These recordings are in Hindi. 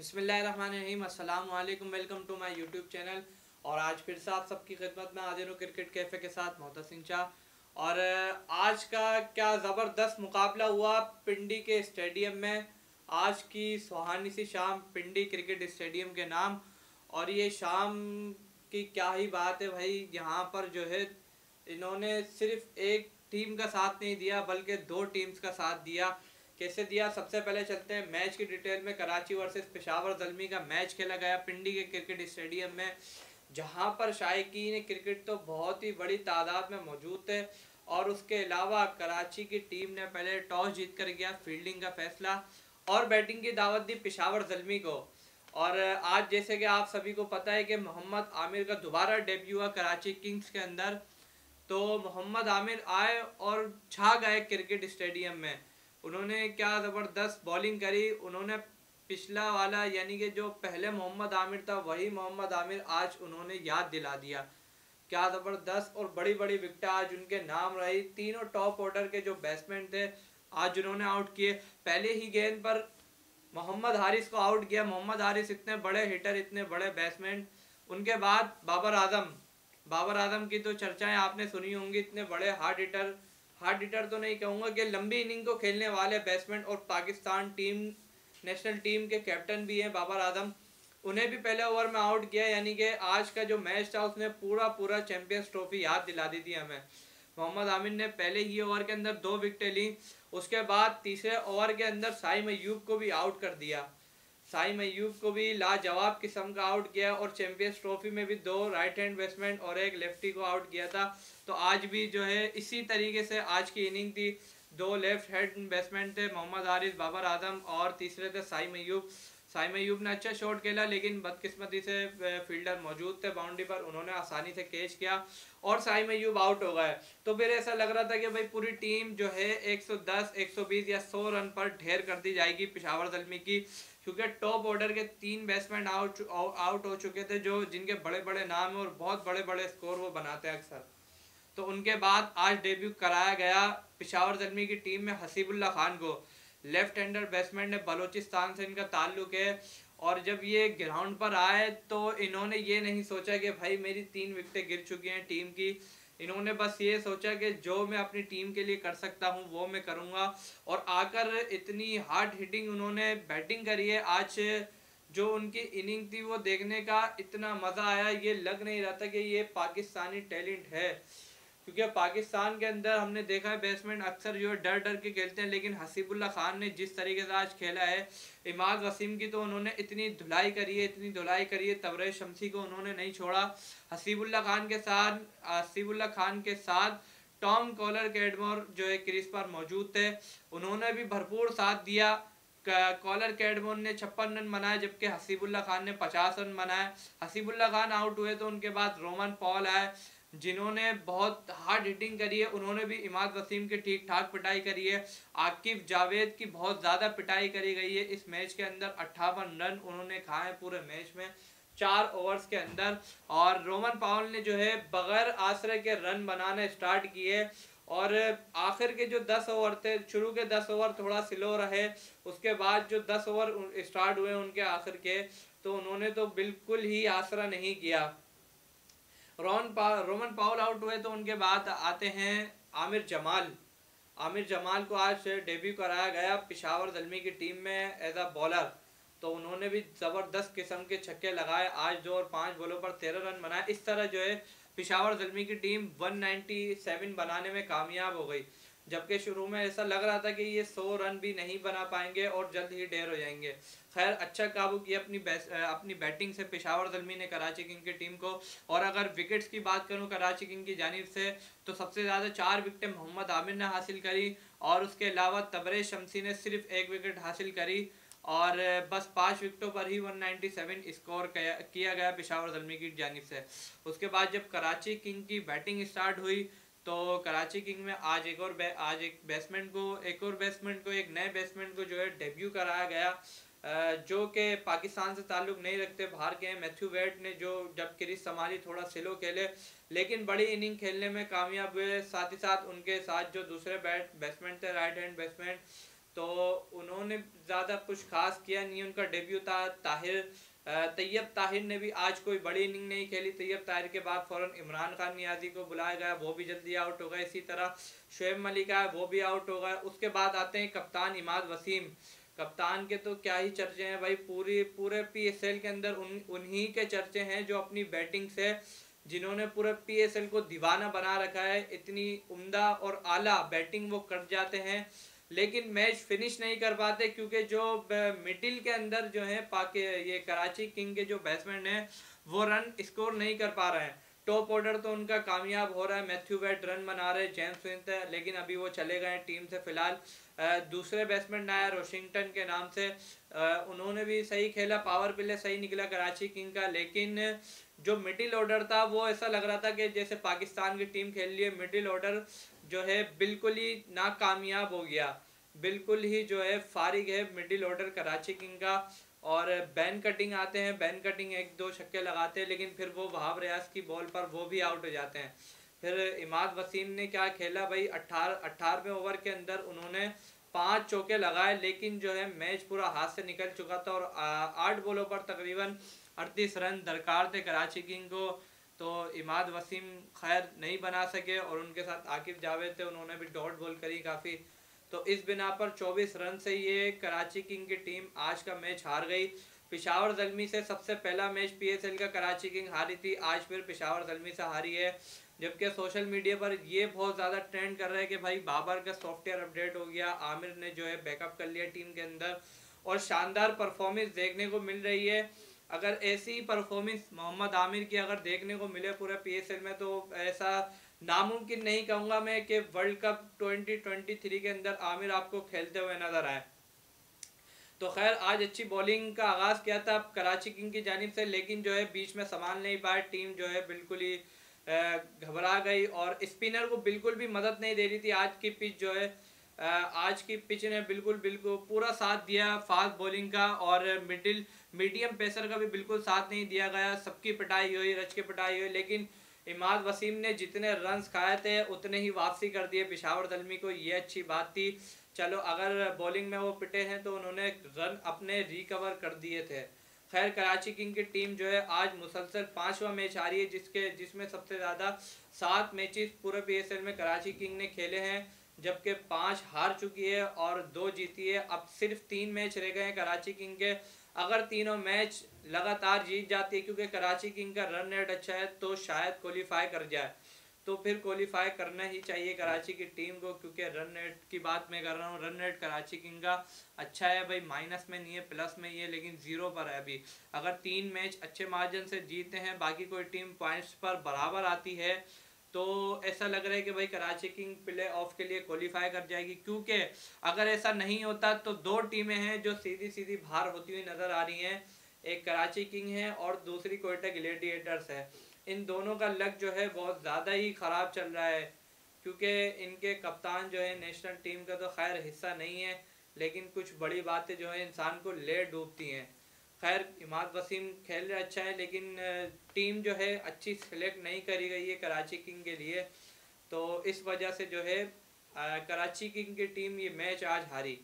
अस्सलाम वालेकुम welcome to my YouTube channel. और आज फिर से आप सबकी खिदमत में हाजिर हूँ क्रिकेट कैफ़े के साथ मोहतसिन शाह। और आज का क्या ज़बरदस्त मुकाबला हुआ पिंडी के स्टेडियम में। आज की सुहानी सी शाम पिंडी क्रिकेट स्टेडियम के नाम। और ये शाम की क्या ही बात है भाई, यहाँ पर जो है, इन्होंने सिर्फ़ एक टीम का साथ नहीं दिया, बल्कि दो टीम्स का साथ दिया। कैसे दिया सबसे पहले चलते हैं मैच की डिटेल में। कराची वर्सेस पेशावर जलमी का मैच खेला गया पिंडी के क्रिकेट स्टेडियम में, जहाँ पर शायकीन क्रिकेट तो बहुत ही बड़ी तादाद में मौजूद थे और उसके अलावा कराची की टीम ने पहले टॉस जीत कर गया फील्डिंग का फैसला और बैटिंग की दावत दी पेशावर जलमी को। और आज जैसे कि आप सभी को पता है कि मोहम्मद आमिर का दोबारा डेब्यू हुआ कराची किंग्स के अंदर तो मोहम्मद आमिर आए और छा गए क्रिकेट स्टेडियम में। उन्होंने क्या ज़बरदस्त बॉलिंग करी। उन्होंने पिछला वाला, यानी कि जो पहले मोहम्मद आमिर था, वही मोहम्मद आमिर आज उन्होंने याद दिला दिया। क्या ज़बरदस्त और बड़ी बड़ी विकटें आज उनके नाम रही। तीनों टॉप ऑर्डर के जो बैट्समैन थे, आज उन्होंने आउट किए। पहले ही गेंद पर मोहम्मद हारिस को आउट किया। मोहम्मद हारिस इतने बड़े हिटर इतने बड़े बैट्समैन उनके बाद बाबर आज़म। बाबर आज़म की तो चर्चाएँ आपने सुनी होंगी, इतने बड़े हार्ड हिटर हार्ड हिटर तो नहीं कहूँगा कि लंबी इनिंग को खेलने वाले बैट्समैन और पाकिस्तान टीम नेशनल टीम के कैप्टन भी हैं बाबर आदम उन्हें भी पहले ओवर में आउट किया, यानी कि आज का जो मैच था, उसने पूरा पूरा चैंपियंस ट्रॉफी याद दिला दी थी हमें। मोहम्मद आमिर ने पहले ही ओवर के अंदर दो विकटें ली, उसके बाद तीसरे ओवर के अंदर साई मयूब को भी आउट कर दिया। साई मयूब को भी लाजवाब किस्म का आउट किया और चैंपियंस ट्रॉफी में भी दो राइट हैंड बैट्समैन और एक लेफ्टी को आउट किया था। तो आज भी जो है इसी तरीके से आज की इनिंग थी। दो लेफ़्ट हैंड बैट्समैन थे मोहम्मद आरिफ बाबर आज़म और तीसरे थे साई मयूब साई मयूब ने अच्छा शॉट खेला लेकिन बदकिस्मती से फील्डर मौजूद थे बाउंड्री पर। उन्होंने आसानी से कैच किया और साई मयूब आउट हो गए। तो फिर ऐसा लग रहा था कि भाई पूरी टीम जो है 110, 120 या 100 रन पर ढेर कर दी जाएगी पिशावर जलमी की। क्योंकि टॉप ऑर्डर के तीन बैट्समैन आउट आउट हो चुके थे जो जिनके बड़े बड़े नाम और बहुत बड़े बड़े स्कोर वो बनाते हैं अक्सर। तो उनके बाद आज डेब्यू कराया गया पिशावर जलमी की टीम में हसीबुल्ला खान को। लेफ़्ट हैंडर बैट्समैन ने बलोचिस्तान से इनका ताल्लुक है और जब ये ग्राउंड पर आए तो इन्होंने ये नहीं सोचा कि भाई मेरी तीन विकेटें गिर चुकी हैं टीम की। इन्होंने बस ये सोचा कि जो मैं अपनी टीम के लिए कर सकता हूँ, वो मैं करूँगा। और आकर इतनी हार्ड हिटिंग उन्होंने बैटिंग करी है। आज जो उनकी इनिंग थी, वो देखने का इतना मज़ा आया। ये लग नहीं रहा था कि ये पाकिस्तानी टैलेंट है। क्योंकि पाकिस्तान के अंदर हमने देखा है बैट्समैन अक्सर जो है डर डर के खेलते हैं, लेकिन हसीबुल्ला खान ने जिस तरीके से आज खेला है, इमाद वसीम की तो उन्होंने इतनी धुलाई करी है, इतनी धुलाई करी है तबरे शमसी को उन्होंने नहीं छोड़ा। हसीबुल्ला खान के साथ, हसीबुल्ला खान के साथ टॉम कॉलर कैडमोर जो है क्रिस पर मौजूद थे। उन्होंने भी भरपूर साथ दिया। कॉलर कैडमोर ने छप्पन रन बनाए, जबकि हसीबुल्ला खान ने पचास रन बनाए। हसीबुल्ला खान आउट हुए तो उनके बाद रोमन पॉल आए। जिन्होंने बहुत हार्ड हिटिंग करी है, उन्होंने भी इमाद वसीम की ठीक ठाक पिटाई करी है। आकिफ जावेद की बहुत ज़्यादा पिटाई करी गई है। इस मैच के अंदर अट्ठावन रन उन्होंने खाए पूरे मैच में, चार ओवर्स के अंदर। और रोमन पावल ने जो है, बगैर आश्रय के रन बनाने स्टार्ट किए। और आखिर के जो दस ओवर थे, शुरू के दस ओवर थोड़ा स्लो रहे। उसके बाद जो दस ओवर स्टार्ट हुए उनके आखिर के तो उन्होंने तो बिल्कुल ही आसरा नहीं किया। रोन पा, रोमन पाउल आउट हुए तो उनके बाद आते हैं आमिर जमाल। आमिर जमाल को आज डेब्यू कराया गया पिशावर जलमी की टीम में एज अ बॉलर तो उन्होंने भी ज़बरदस्त किस्म के छक्के लगाए। आज दो और पाँच बॉलों पर तेरह रन बनाए। इस तरह जो है, पिशावर जलमी की टीम 197 बनाने में कामयाब हो गई। जबकि शुरू में ऐसा लग रहा था कि ये सौ रन भी नहीं बना पाएँगे और जल्द ही ढेर हो जाएँगे। खैर अच्छा काबू किया अपनी अपनी बैटिंग से पेशावर दलमी ने कराची किंग की टीम को। और अगर विकेट्स की बात करूँ कराची किंग की जानब से तो सबसे ज़्यादा चार विकेटें मोहम्मद आमिर ने हासिल करी और उसके अलावा तबरे शमसी ने सिर्फ़ एक विकेट हासिल करी और बस पाँच विकेटों पर ही 197 स्कोर किया गया पेशावर दलमी की जानब से। उसके बाद जब कराची किंग की बैटिंग स्टार्ट हुई तो कराची किंग में आज एक और आज एक बैट्समैन को, एक और बैट्समैन को, एक नए बैट्समैन को जो है डेब्यू कराया गया जो कि पाकिस्तान से ताल्लुक नहीं रखते, बाहर के हैं। मैथ्यू वेट ने जो, जब क्रिस संभाली थोड़ा स्लो खेले, लेकिन बड़ी इनिंग खेलने में कामयाब हुए। साथ ही साथ उनके साथ जो दूसरे बैट बैट्समैन थे राइट हैंड बैट्समैन तो उन्होंने ज़्यादा कुछ खास किया नहीं। उनका डेब्यू था ताहिर तैयब ताहिर ने भी आज कोई बड़ी इनिंग नहीं खेली। तैयब ताहिर के बाद फ़ौरन इमरान खान नियाजी को बुलाया गया, वो भी जल्दी आउट हो गए। इसी तरह शुएब मलिका है वो भी आउट हो गए उसके बाद आते हैं कप्तान इमाद वसीम। कप्तान के तो क्या ही चर्चे हैं भाई, पूरी, पूरे पीएसएल के अंदर उन, उन्हीं के चर्चे हैं जो अपनी बैटिंग से, जिन्होंने पूरे पीएसएल को दीवाना बना रखा है। इतनी उम्दा और आला बैटिंग वो कर जाते हैं। लेकिन मैच फिनिश नहीं कर पाते क्योंकि जो मिडिल के अंदर जो है, पाके, ये कराची किंग के जो बैट्समैन हैं, वो रन स्कोर नहीं कर पा रहे हैं। टॉप ऑर्डर तो उनका कामयाब हो रहा है। मैथ्यू बैट रन बना रहे जेम्स है, लेकिन अभी वो चले गए टीम से फ़िलहाल। दूसरे बैट्समैन आया रोशिंगटन के नाम से। उन्होंने भी सही खेला पावर प्ले सही निकला कराची किंग का, लेकिन जो मिडिल ऑर्डर था, वो ऐसा लग रहा था कि जैसे पाकिस्तान की टीम खेल रही है मिडिल ऑर्डर जो है बिल्कुल ही नाकामयाब हो गया। बिल्कुल ही जो है फारिग है मिडिल ऑर्डर कराची किंग का और बैन कटिंग आते हैं, बैन कटिंग एक दो छक्के लगाते हैं, लेकिन फिर वो वहाब रियाज की बॉल पर वो भी आउट हो जाते हैं। फिर इमाद वसीम ने क्या खेला भाई? अट्ठारह अट्ठारहवें ओवर के अंदर उन्होंने पाँच चौके लगाए, लेकिन जो है मैच पूरा हाथ से निकल चुका था और आठ बॉलों पर तकरीबन अड़तीस रन दरकार थे कराची किंग को। तो इमाद वसीम खैर नहीं बना सके और उनके साथ आकिब जावेद थे, उन्होंने भी डॉट बॉल करी काफ़ी। तो इस बिना पर 24 रन से ये कराची किंग की टीम आज का मैच हार गई। पिशावर जलमी से सबसे पहला मैच पीएसएल का कराची किंग हारी थी, आज फिर पिशावर जलमी से हारी है। जबकि सोशल मीडिया पर ये बहुत ज़्यादा ट्रेंड कर रहे हैं कि भाई बाबर का सॉफ्टवेयर अपडेट हो गया, आमिर ने जो है बैकअप कर लिया टीम के अंदर और शानदार परफॉर्मेंस देखने को मिल रही है। अगर ऐसी परफॉर्मेंस मोहम्मद आमिर की अगर देखने को मिले पूरे पीएसएल में तो ऐसा नामुमकिन नहीं कहूँगा मैं कि वर्ल्ड कप 2023 के अंदर आमिर आपको खेलते हुए नज़र आए। तो खैर, आज अच्छी बॉलिंग का आगाज़ किया था कराची किंग की जानब से, लेकिन जो है बीच में संभाल नहीं पाए, टीम जो है बिल्कुल ही घबरा गई और स्पिनर को बिल्कुल भी मदद नहीं दे रही थी। आज की पिच जो है आज की पिच ने बिल्कुल बिल्कुल पूरा साथ दिया फास्ट बॉलिंग का और मिडिल, मीडियम पेसर का भी बिल्कुल साथ नहीं दिया गया। सबकी पिटाई हुई रच की पिटाई हुई, लेकिन इमाद वसीम ने जितने रन्स खाए थे, उतने ही वापसी कर दिए। पिशावर दलमी को ये अच्छी बात थी। चलो, अगर बॉलिंग में वो पिटे हैं तो उन्होंने रन अपने रिकवर कर दिए थे। खैर, कराची किंग की टीम जो है, आज मुसलसल पांचवा मैच आ रही है, जिसके, जिसमें सबसे ज़्यादा सात मैचेस पूरे पी में कराची किंग ने खेले हैं। जबकि पाँच हार चुकी है और दो जीती है। अब सिर्फ़ तीन मैच रह गए हैं कराची किंग के। अगर तीनों मैच लगातार जीत जाती है, क्योंकि कराची किंग का रन रेट अच्छा है तो शायद क्वालिफाई कर जाए। तो फिर क्वालिफाई करना ही चाहिए कराची की टीम को, क्योंकि रन रेट की बात मैं कर रहा हूँ। रन रेट कराची किंग का अच्छा है भाई माइनस में नहीं है प्लस में ही है, लेकिन ज़ीरो पर है अभी। अगर तीन मैच अच्छे मार्जिन से जीते हैं, बाकी कोई टीम पॉइंट्स पर बराबर आती है तो ऐसा लग रहा है कि भाई कराची किंग प्ले ऑफ़ के लिए क्वालिफाई कर जाएगी, क्योंकि अगर ऐसा नहीं होता तो दो टीमें हैं जो सीधी सीधी बाहर होती हुई नज़र आ रही हैं। एक कराची किंग है और दूसरी कोयटा ग्लेडिएटर्स है। इन दोनों का लक जो है बहुत ज़्यादा ही ख़राब चल रहा है, क्योंकि इनके कप्तान जो है नेशनल टीम का तो खैर हिस्सा नहीं है, लेकिन कुछ बड़ी बातें जो है इंसान को ले डूबती हैं। खैर, इमाद वसीम खेल रहे अच्छा है, लेकिन टीम जो है अच्छी सिलेक्ट नहीं करी गई है कराची किंग के लिए। तो इस वजह से जो है कराची किंग की टीम ये मैच आज हारी।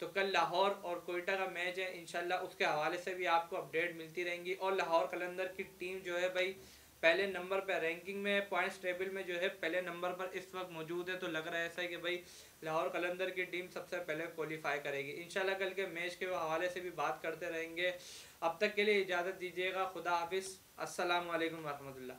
तो कल लाहौर और कोयटा का मैच है इनशाला उसके हवाले से भी आपको अपडेट मिलती रहेंगी। और लाहौर कलंदर की टीम जो है भाई पहले नंबर पर रैंकिंग में पॉइंट्स टेबल में जो है, पहले नंबर पर इस वक्त मौजूद है तो लग रहा है ऐसा है कि भाई लाहौर कलंदर की टीम सबसे पहले क्वालिफाई करेगी। इनशाला कल के मैच के हवाले से भी बात करते रहेंगे। अब तक के लिए इजाज़त दीजिएगा। खुदा हाफिज़। असल वरहमल